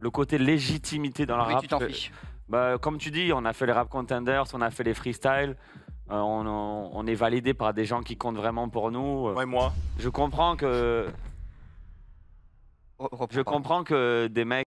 le côté légitimité dans le Oui, rap. tu t'en fiches. bah, comme tu dis, on a fait les rap contenders, on a fait les freestyles. euh, on, on- est validé par des gens qui comptent vraiment pour nous. Euh, ouais, moi. Je comprends que je comprends que des mecs